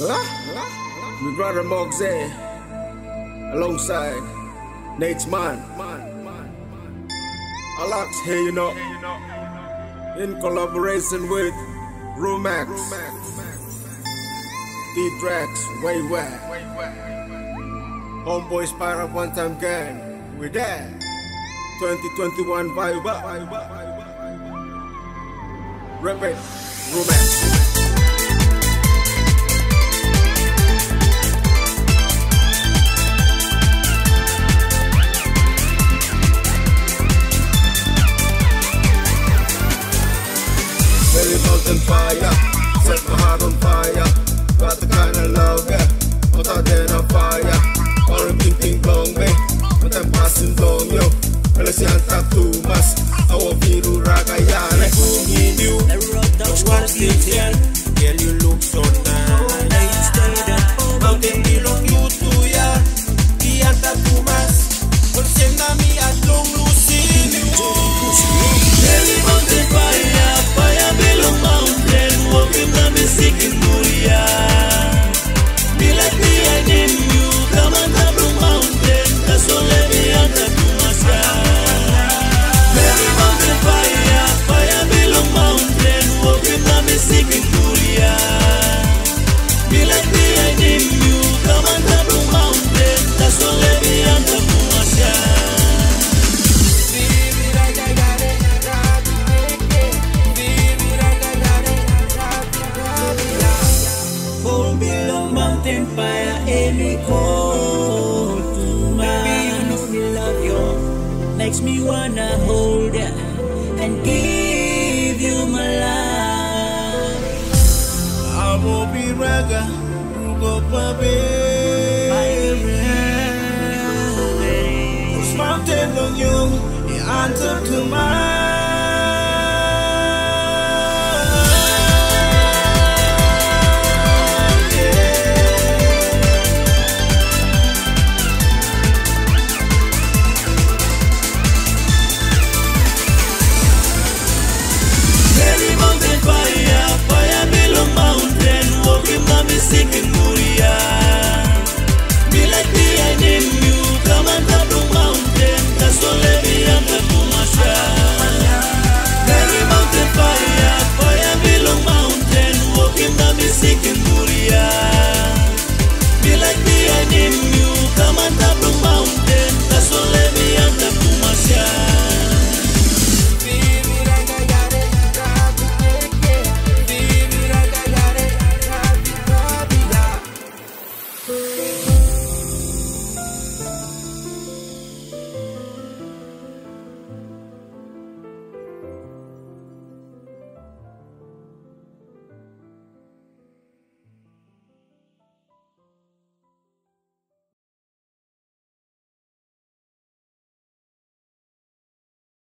Huh? Brother Moxie, alongside Natz Marn. Alax here, you know, in collaboration with Rumax, DiiDrex, way way. Homeboys Para One Time Gang, we're there. 2021 vibe up. Rep it, Rumax. Very any cold to Baby, you know me love you. Makes me wanna hold ya and give you my love. I will be raga, rugo. Cause mountain on you, the answer to my mountain fire, fire below mountain, walking seeking Muria. Me like come and the mountain, that's all mountain fire, fire below mountain, walking me seeking Muria. Me come and up